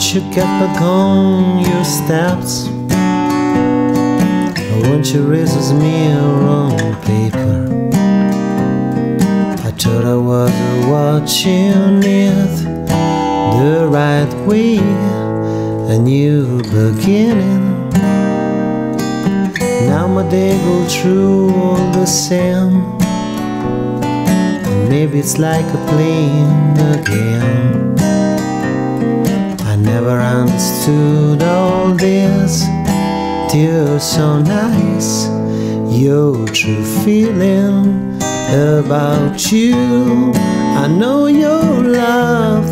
won't you get back on your steps? Or won't you raise me on paper? I thought I was watching it the right way, a new beginning. Now my day go through all the same. Maybe it's like a plane again. Never understood all this. You're so nice, your true feeling about you. I know your love,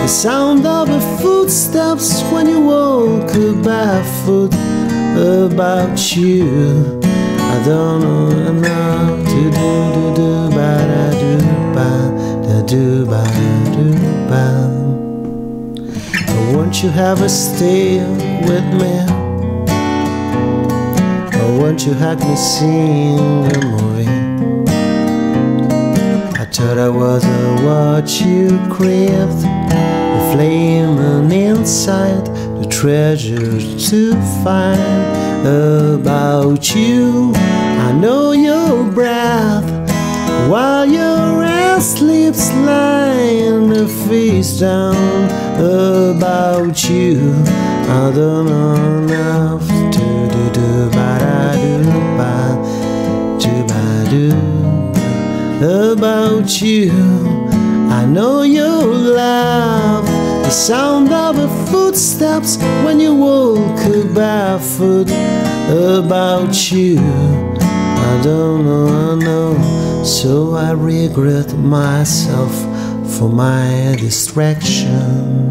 the sound of the footsteps when you walk barefoot. About you, I don't know enough to do You have a stay with me? Or won't you have me sing a movie? I thought I was a what you craved, the flame inside, the treasure to find about you. I know face down about you. I don't know enough to do do ba da do ba do do about you. I know your love, the sound of the footsteps when you walk barefoot. About you, I don't know, I know, so I regret myself for my distraction.